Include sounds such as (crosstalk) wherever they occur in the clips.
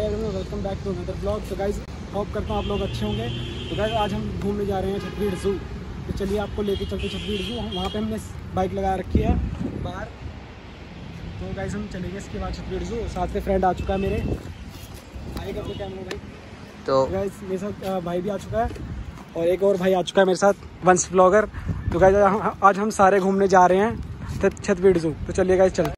Hi everyone welcome back to another blog तो guys hope करता हूँ आप लोग अच्छे होंगे। तो गाइज़ आज हम घूमने जा रहे हैं छतरीढ़ जू तो चलिए आपको लेके चलते छतरीढ़ जू वहाँ पे हमने बाइक लगा रखी है बाहर। तो गाइज़ हम चलेंगे इसके बाद छतरीढ़ जू साथ में फ्रेंड आ चुका है मेरे। आए कर कैमरा भाई? तो गाइज़ मेरे साथ भाई भी आ चुका है और एक और भाई आ चुका है मेरे साथ वंश ब्लॉगर तो गाइज़ आज हम सारे घूमने जा रहे हैं छत- छतरीढ़ जू तो चलिए गाइज़ चल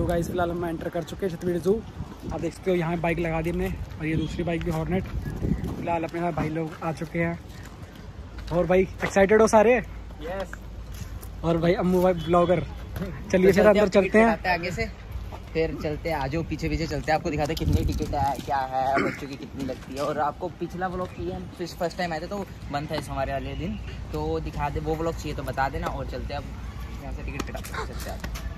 तो गाइस फ़िलहाल हम एंटर कर चुके हैं छतवीर जू आप देख सकते हो यहाँ बाइक लगा दी हमने और ये दूसरी बाइक भी हॉर्नेट फ़िलहाल अपने साथ भाई लोग आ चुके हैं। और भाई एक्साइटेड हो सारे? यस और भाई अम्मू भाई ब्लॉगर चलिए फिर अंदर चलते हैं। आगे से। फिर चलते हैं आजो पीछे पीछे चलते हैं। आपको दिखाते हैं कितनी टिकट है क्या है बच्चों की कितनी लगती है। और आपको पिछला ब्लॉग किए हम फ़र्स्ट टाइम आए थे तो बंद था इस हमारे वाले दिन। तो दिखा दे वो ब्लॉग चाहिए तो बता देना और चलते हैं अब। यहाँ से टिकट कटा चलते हैं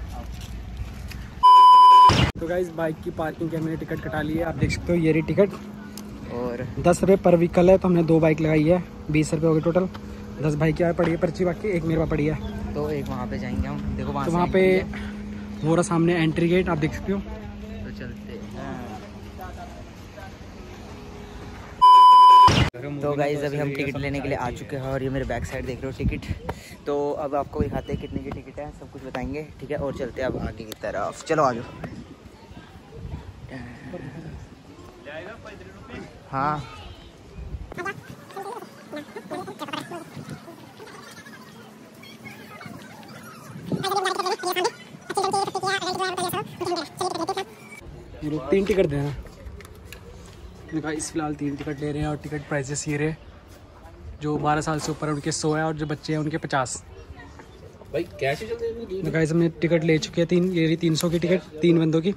तो गाइस बाइक की पार्किंग की हमने टिकट कटा ली है आप देख सकते हो ये रही टिकट और दस रुपये पर व्हीकल है तो हमने दो बाइक लगाई है बीस रुपये हो गए टोटल दस भाई की पड़ी है पर्ची बाकी एक मेरे पास पड़ी है। तो एक वहाँ पे जाएँगे हम देखो वहाँ तो वहाँ पे है, वो रहा सामने एंट्री गेट आप देख सकते हो। तो चलते हैं। तो गाइज़ अभी हम टिकट लेने के लिए आ चुके हैं और ये मेरे बैक साइड देख रहे हो टिकट तो अब आपको दिखाते हैं कितने की टिकट है सब कुछ बताएँगे ठीक है? और चलते हैं अब आगे की तरफ़। चलो आगे। हाँ। तीन टिकट देना गाइस फ़िलहाल तीन टिकट ले रहे हैं और टिकट प्राइसेस ये रहे। जो बारह साल से ऊपर है उनके सौ है और जो बच्चे हैं उनके पचास। भाई कैसे चलते तो गाइस हमने टिकट ले चुके हैं तीन। ये रही तीन सौ की टिकट तीन बंदों की।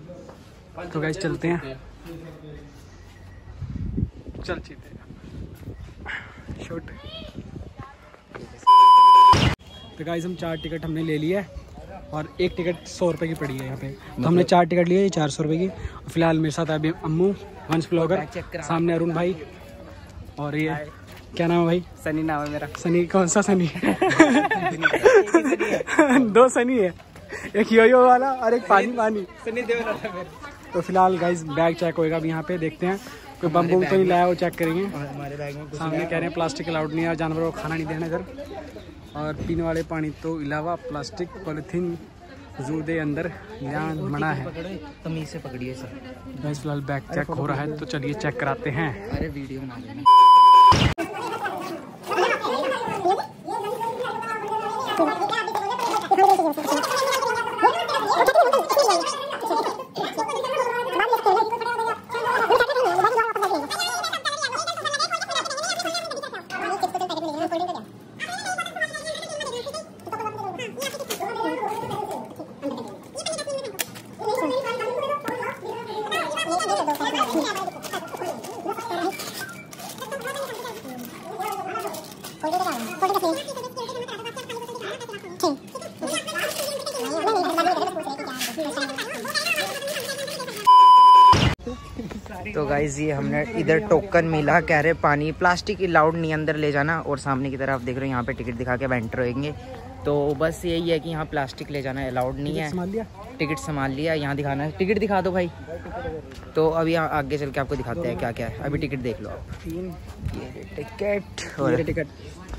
तो गाइस चलते हैं। चल शूट तो गाइस हम चार टिकट हमने ले लिया है और एक टिकट सौ रुपये की पड़ी है यहाँ पे। तो हमने चार टिकट लिए चार सौ रुपये की। फ़िलहाल मेरे साथ है अभी अम्मू वंश ब्लॉगर। सामने अरुण भाई और ये क्या नाम है भाई? सनी नाम है मेरा। सनी कौन सा सनी? (laughs) दो सनी है। एक यो यो वाला और एक पानी पानी सनी देवल तो फ़िलहाल गाइस बैग चेक होएगा अभी यहाँ पे देखते हैं। कोई बम बुम तो नहीं लाया वो चेक करेंगे? हमारे बैग में सामने कह रहे हैं प्लास्टिक अलाउड नहीं है जानवरों को खाना नहीं देना इधर। और पीने वाले पानी तो अलावा प्लास्टिक पॉलीथीन जू दे अंदर ध्यान मना है। तमीज से पकड़िए सर फ़िलहाल बैग चेक हो रहा है तो चलिए चेक कराते हैं। अरे वीडियो तो गाइज़ ये हमने इधर टोकन मिला, कह रहे पानी। प्लास्टिक अलाउड नहीं, अंदर ले जाना। और सामने की तरफ़ देख रहे हो, यहाँ पे टिकट दिखा के वेंटर होएँगे। तो बस यही है कि यहाँ प्लास्टिक ले जाना अलाउड नहीं है। टिकट संभाल लिया यहाँ दिखाना है। टिकट दिखा दो भाई। तो अभी यहाँ आगे चल के आपको दिखाते हैं क्या क्या है। अभी टिकट देख लो आप। ये टिकट। और टिकट।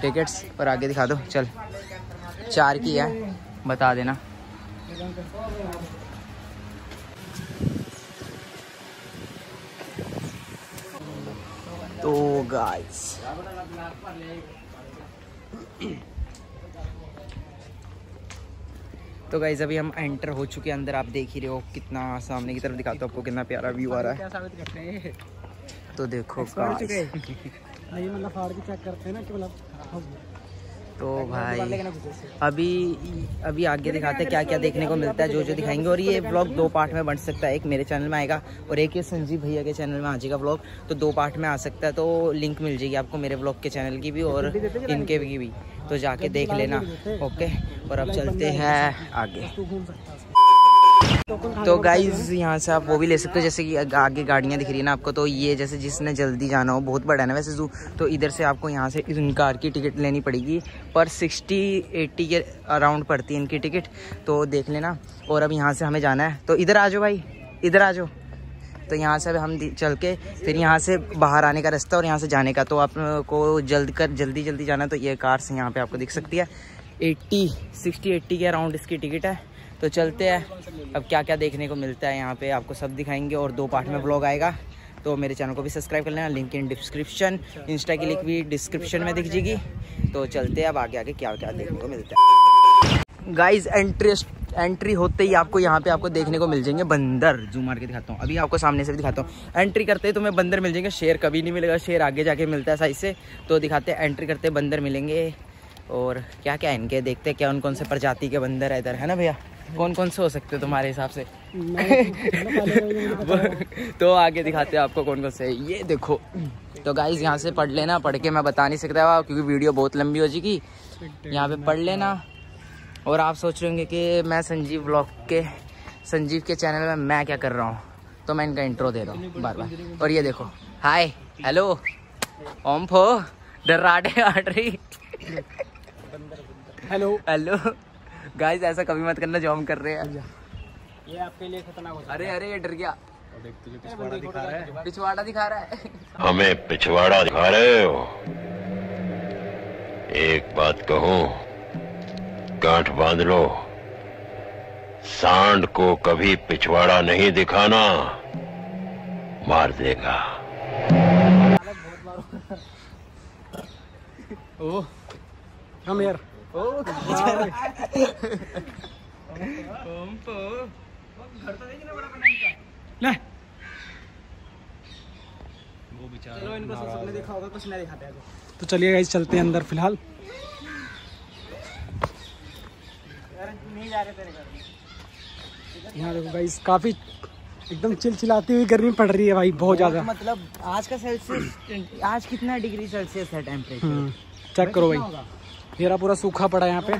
टिकट्स और आगे दिखा दो। चल। चार की है। बता देना। तो गाइस तो गाइज़ अभी हम एंटर हो चुके हैं अंदर आप देख ही रहे हो कितना सामने की तरफ़ दिखाता हूँ आपको कितना प्यारा व्यू आ रहा है? तो देखो मतलब मतलब तो भाई। अभी अभी आगे दिखाते हैं क्या क्या देखने को मिलता है जो जो दिखाएँगे। और ये ब्लॉग दो पार्ट में बन सकता है एक मेरे चैनल में आएगा और एक ये संजीव भैया के चैनल में आ जाएगा ब्लॉग तो दो पार्ट में आ सकता है तो लिंक मिल जाएगी आपको मेरे ब्लॉग के चैनल की भी और इनके भी की भी तो जाके देख लेना ओके और अब चलते हैं आगे। तू गाइज़ यहाँ से आप वो भी ले सकते हो जैसे कि आगे गाड़ियाँ दिख रही है ना आपको तो ये जैसे जिसने जल्दी जाना हो बहुत बड़ा है ना वैसे जू तो इधर से आपको यहाँ से इन कार की टिकट लेनी पड़ेगी पर सिक्सटी एट्टी के अराउंड पड़ती है इनकी टिकट तो देख लेना और अब यहाँ से हमें जाना है। तो इधर आ जाओ भाई इधर आ जाओ। तो यहाँ से अब हम चल के फिर यहाँ से बाहर आने का रास्ता और यहाँ से जाने का तो आपको जल्द कर जल्दी जल्दी जाना तो ये कार से यहाँ पे आपको दिख सकती है। एट्टी, सिक्सटी, एट्टी के अराउंड इसकी टिकट है। तो चलते हैं। अब क्या क्या देखने को मिलता है यहाँ पे, आपको सब दिखाएँगे और दो पार्ट में ब्लॉग आएगा। तो मेरे चैनल को भी सब्सक्राइब कर लेना लिंक इन डिस्क्रिप्शन इंस्टा की लिंक भी डिस्क्रिप्शन में दिख जाएगी। तो चलते हैं अब आगे आगे क्या क्या देखने को मिलता है। गाइज़ एंट्री एंट्री होते ही आपको यहाँ पे आपको देखने को मिल जाएँगे बंदर। जूम मार के दिखाता हूँ। अभी आपको सामने से भी दिखाता हूँ। एंट्री करते ही तुम्हें बंदर मिल जाएँगे। शेर कभी नहीं मिलेगा शेर आगे जाके मिलता है साइज़ से। तो दिखाते हैं एंट्री करते बंदर मिलेंगे। और क्या क्या इनके? देखते हैं क्या उन कौन से प्रजाति के बंदर है इधर, है ना भैया? कौन कौन से हो सकते हो तुम्हारे हिसाब से। (laughs) तो आगे दिखाते हैं आपको कौन कौन से ये देखो तो गाइज़ यहाँ से पढ़ लेना, पढ़ के मैं बता नहीं सकता क्योंकि वीडियो बहुत लंबी हो जाएगी यहाँ पे पढ़ लेना। और आप सोच रहे होंगे कि मैं संजीव ब्लॉग के, संजीव के चैनल में मैं क्या कर रहा हूँ? तो मैं इनका इंट्रो दे रहा हूँ बार बार और ये देखो हाय हेलो ओम फो डराटे आट रही हेलो हेलो गाइस ऐसा कभी मत करना जो हम कर रहे हैं। ये आपके लिए खतरनाक हो अरे अरे ये डर गया। पिछवाड़ा दिखा रहा है। हमें पिछवाड़ा दिखा रहे हो। एक बात कहूँ गांठ बाँध लो। सांड को कभी पिछवाड़ा नहीं दिखाना मार देगा। ओ हम यार ओ ले। चलो इनको सबने देखा होगा कुछ नहीं दिखाते हैं। तो चलिए गाइस चलते हैं अंदर फ़िलहाल। यहाँ देखो गाइस काफ़ी एकदम चिलचिलाती हुई गर्मी पड़ रही है भाई बहुत ज़्यादा। मतलब आज का सेल्सियस आज कितना डिग्री सेल्सियस है टेम्परेचर हम्म, चेक करो भाई मेरा पूरा सूखा पड़ा है यहाँ पे।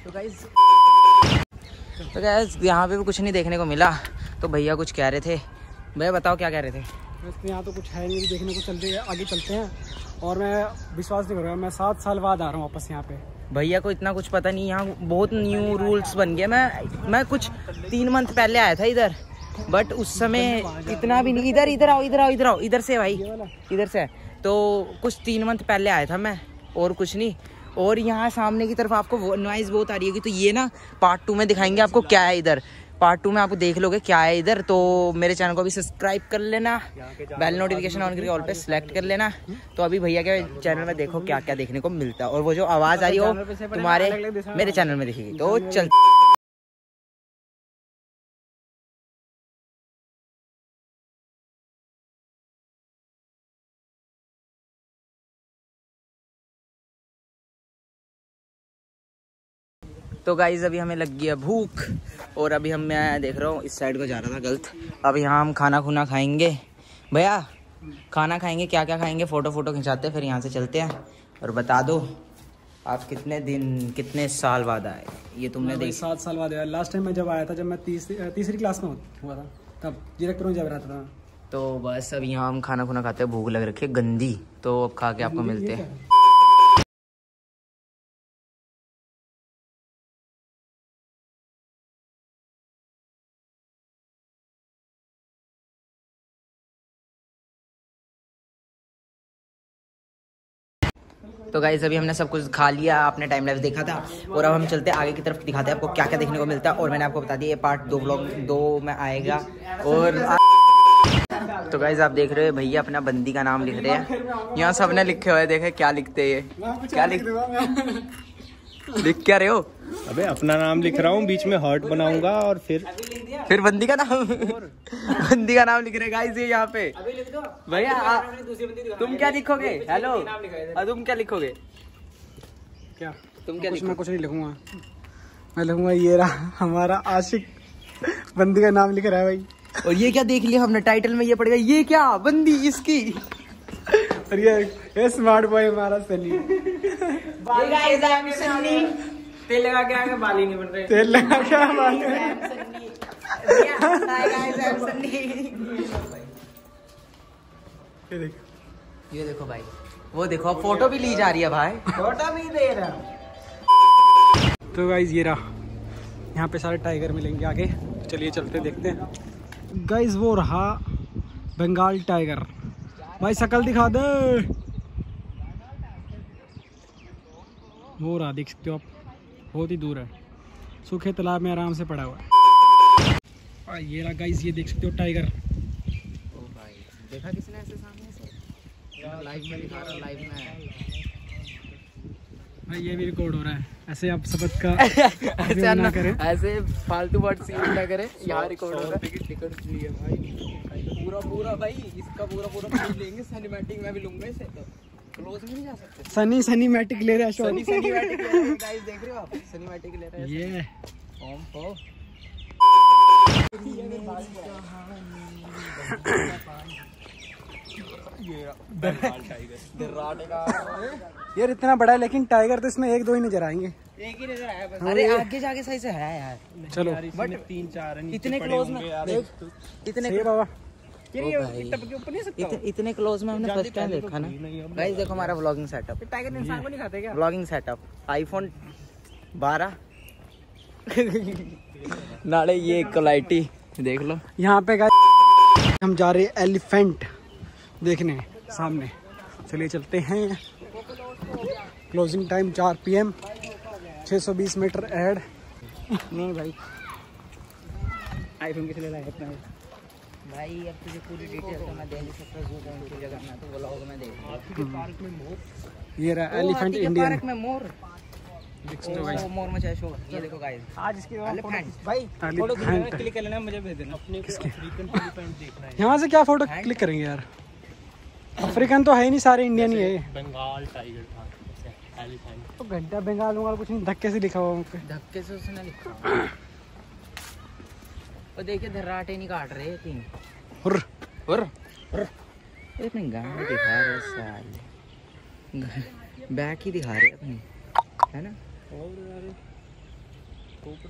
तो तो गाइस यहाँ पे भी कुछ नहीं देखने को मिला। तो भैया कुछ कह रहे थे। भैया बताओ क्या कह रहे थे? वैसे यहाँ तो कुछ है नहीं देखने को चलते आगे चलते हैं। और मैं विश्वास नहीं कर रहा मैं सात साल बाद आ रहा हूँ वापस यहाँ पे। भैया को इतना कुछ पता नहीं, यहाँ बहुत न्यू रूल्स बन गए। मैं मैं कुछ तीन मंथ पहले आया था इधर बट उस समय इतना भी नहीं, इधर इधर आओ इधर आओ इधर आओ, इधर से भाई, इधर से। तो कुछ तीन मंथ पहले आया था मैं, और कुछ नहीं। और यहाँ सामने की तरफ़ आपको नॉइज़ बहुत आ रही होगी तो ये ना पार्ट टू में दिखाएँगे आपको क्या है इधर। पार्ट टू में आपको देख लोगे क्या है इधर तो मेरे चैनल को अभी सब्सक्राइब कर लेना। बेल नोटिफिकेशन ऑन करके ऑल पे सेलेक्ट कर लेना। तो अभी भैया के चैनल में देखो क्या क्या देखने को मिलता है। और वो जो आवाज़ आ रही हो, तुम्हारे मेरे चैनल में देखेगी। तो चल। तो गाइज़ अभी हमें लग गया भूख और अभी हम मैं देख रहा हूँ इस साइड को जा रहा था गलत। अब यहाँ हम खाना खुना खाएँगे। भैया खाना खाएँगे क्या क्या खाएँगे? फ़ोटो फ़ोटो खिंचाते हैं फिर यहाँ से चलते हैं। और बता दो आप कितने दिन कितने साल बाद आए? ये तुमने देख। सात साल बाद आया। लास्ट टाइम मैं जब आया था जब मैं तीस, तीसरी क्लास में हुआ था तब जीरकपुर में जब रहता था। तो बस अब यहाँ हम खाना खुना खाते हैं भूख लग रखी है गंदी। तो अब खा के आपको मिलते हैं? तो गाइज़ अभी हमने सब कुछ खा लिया, आपने टाइम लाइफ देखा था। और अब हम चलते आगे की तरफ़ दिखाते हैं आपको क्या क्या देखने को मिलता है। और मैंने आपको बता दिया, ये पार्ट दो ब्लॉग दो में आएगा। और तो गाइज़ आप देख रहे हो, भैया अपना बंदी का नाम लिख रहे हैं। यहाँ सबने लिखे हुए देखे क्या लिखते हैं क्या लिख लिख क्या रहे हो? अबे अपना नाम लिख रहा हूँ बीच में हार्ट बनाऊँगा और फिर फिर बंदी का नाम बंदी का नाम लिख रहे गाइस ये यहाँ पे। भैया तुम क्या लिखोगे? हेलो आ, तुम क्या लिखोगे? क्या? तुम क्या कुछ मैं लिखोगे? कुछ नहीं लिखूँगा। मैं लिखूँगा ये रहा हमारा आशिक। बंदी का नाम लिख रहा है भाई। और ये क्या देख लिया हमने? टाइटल में ये पड़ेगा ये क्या? बंदी इसकी। और ये ये स्मार्ट बॉय हमारा सनी तेल लगा के आगे बाल ही नहीं बन रहे। तेल लगा क्या बात है ये देख। ये देखो भाई वो देखो अब फ़ोटो भी ली जा रही है भाई। फ़ोटो भी दे रहा तो गाइज़ ये रहा। यहाँ पे सारे टाइगर मिलेंगे आगे। चलिए चलते देखते हैं। गाइज़ वो रहा बंगाल टाइगर भाई शकल दिखा दे। वो रहा देख सकते हो आप बहुत ही दूर है सूखे तालाब में आराम से पड़ा हुआ है ये रहा गाइज़ ये देख सकते हो टाइगर ओ भाई देखा किसने ऐसे सामने से लाइव में दिखा रहा लाइव में भाई ये भी रिकॉर्ड हो रहा है ऐसे आप शपथ का ऐसे ना करें ऐसे फालतू वर्ड सीन ना करे यहाँ रिकॉर्ड हो रहा है टिकट लिए भाई पूरा पूरा भाई इसका पूरा पूरा लेंगे सिनेमैटिक में भी लूँगा इसे तो क्लोज में नहीं जा सकते? सनी सनी मैटिक ले रहा है सनी शॉट सिनेमैटिक ले रहे हैं। गाइस देख रहे हो आप? सिनेमैटिक ले रहे हैं ये। ओम हो यार इतना बड़ा है लेकिन टाइगर तो इसमें एक दो ही नज़र आएँगे। एक ही नज़र आया बस। अरे आगे जाके सही से है यार। चलो। बट तीन चार इतने क्लोज में इतने बाबा। इत, इतने क्लोज में हमने फ़र्स्ट टाइम देखा ना। गाइस देखो हमारा व्लॉगिंग सेटअप टाइगर इंसान को नहीं खाते क्या? व्लॉगिंग सेटअप आईफोन 12 नाले ये क्वालिटी देख लो। यहाँ पे गाइस हम जा रहे हैं एलिफेंट देखने सामने। चलिए चलते हैं। Closing time 4 PM 620 metre add (laughs) नहीं भाई। आईफोन किस लिए लाया अपना भाई अब तुझे पूरी डिटेल तो मैं दे नहीं सकता जू कौन सी जगह में तो व्लॉग में देख ये रहा एलिफेंट इंडियन। पार्क में मोर। गाइस मोर मचा शो ये देखो गाइस आज इसके एलिफेंट भाई एलिफेंट क्लिक कर लेना मुझे भेज देना। अपने को अफ्रीकन एलिफेंट देखना है। यहाँ से क्या फ़ोटो क्लिक करेंगे यार? अफ्रीकन तो है ही नहीं सारे इंडियन ही है। बंगाल टाइगर था एलिफेंट तो घंटा बंगाल कुछ नहीं धक्के से लिखा हुआ धक्के से उसने लिखा और देखिए धर्राटे नहीं काट रहे तीन। हुर्र और ये अपने गाँव दिखा रहे साले। बैक ही दिखा रहे अपनी है ना? और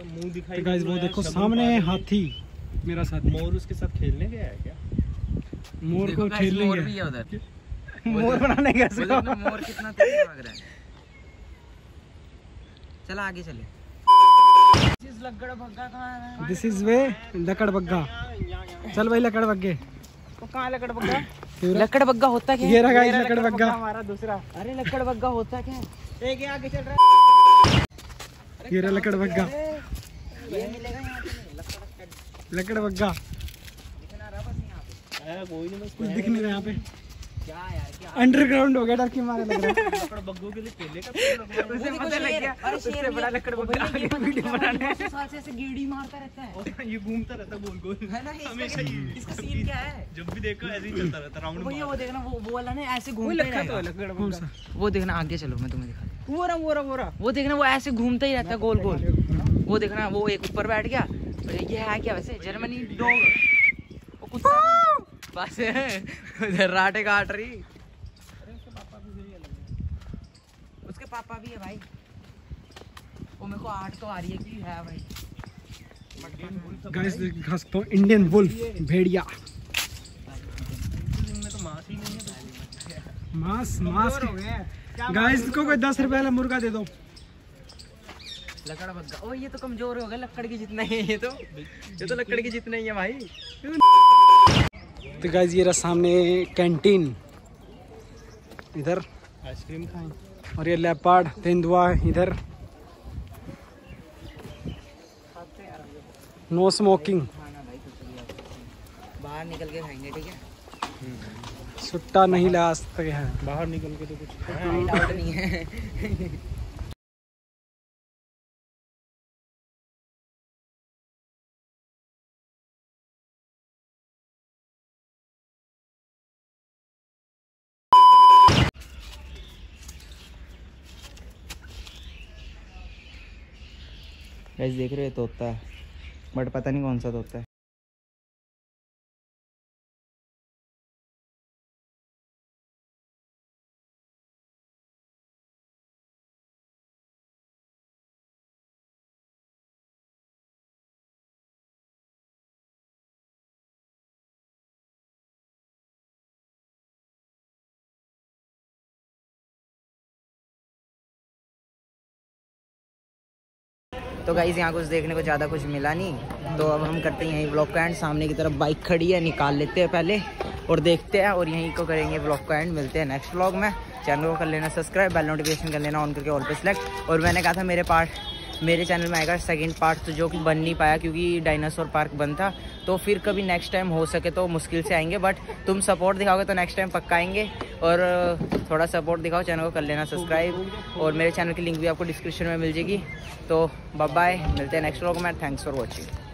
मुँह दिखाई तो गाइस वो देखो सामने है। हाथी मेरा साथी। मोर उसके साथ खेलने गया है क्या? मोर को guys, खेल मोर भी है उधर। (laughs) मोर बनाने का वो देखो मोर कितना तेज भाग रहा है। चला आगे चले लग्गड़ भग्गा कहाँ है दिस इज़ वे लकड़ बग्गा चल भाई लकड़ बग्गे कहाँ लकड़ बग्गा लकड़ बग्गा होता क्या ये रहा गाइस लकड़ बग्गा हमारा दूसरा। अरे लकड़ बग्गा होता क्या है? एक आगे चल रहा ये रहा लकड़ बग्गा ये मिलेगा यहाँ पे लकड़ बग्गा दिखना रहा बस यहाँ पे। कोई नहीं बस कुछ दिख नहीं रहा यहाँ पे। अंडरग्राउंड हो गया डर की मारे लग रहा है। लकड़ बग्गों के लिए केले का उसे पता लग गया। अरे शेर बड़ा लकड़ बग्गा आगे वीडियो बनाने। साल से ऐसे गेड़ी मारता रहता है। ये घूमता रहता गोल गोल है ना हमेशा इसका सीन क्या है? जब भी देखो ऐसे ही चलता रहता राउंड वो ये वो देखना वो वो वाला ना ऐसे घूमता ही रहेगा। कौन सा? वो देखना आगे चलो मैं तुम्हें दिखा वो रहा वो रहा वो रहा। वो देखना वो ऐसे घूमता ही रहता है गोल गोल। वो देखना वो एक ऊपर बैठ गया ये है क्या वैसे? Germany dog. वो कुत्ता पास है। राटे काट रही। उसके पापा भी है भाई। वो मेरे को आर्ट तो आ रही है कि है भाई। गाइस दिखा सकता हूँ इंडियन वुल्फ भेड़िया। मांस मांस गाइस इसको कोई दस रुपए वाला मुर्गा दे दो। लकड़ बग्गा। ओ ये तो कमज़ोर हो गया लकड़ की जितना ही है ये तो। ये तो लकड़ की जितना ही है भाई। तो गाइस ये रहा सामने कैंटीन इधर। आइसक्रीम खाएँ। और ये लेपर्ड तेंदुआ इधर। No smoking. बाहर निकल के खाएँगे ठीक है? सुट्टा नहीं ला सकते हैं। बाहर निकल के तो कुछ नहीं है। (laughs) गाइस देख रहे हो तोता है बट पता नहीं कौन सा तोता है। तो गाइज़ यहाँ कुछ देखने को ज़्यादा कुछ मिला नहीं। तो अब हम करते हैं यहीं ब्लॉक का एंड सामने की तरफ़ बाइक खड़ी है, निकाल लेते हैं पहले और देखते हैं और यहीं को करेंगे ब्लॉक का एंड मिलते हैं नेक्स्ट ब्लॉग में। चैनल को कर लेना सब्सक्राइब बेल नोटिफिकेशन कर लेना ऑन करके ऑल पे सिलेक्ट और मैंने कहा था मेरे पार्ट मेरे चैनल में आएगा सेकंड पार्ट तो जो कि बन नहीं पाया क्योंकि डायनासोर पार्क बंद था तो फिर कभी नेक्स्ट टाइम हो सके तो मुश्किल से आएँगे बट तुम सपोर्ट दिखाओगे तो नेक्स्ट टाइम पक्का आएँगे, और थोड़ा सपोर्ट दिखाओ चैनल को कर लेना सब्सक्राइब और मेरे चैनल की लिंक भी आपको डिस्क्रिप्शन में मिल जाएगी तो बाय मिलते हैं नेक्स्ट व्लॉग में थैंक्स फॉर वॉचिंग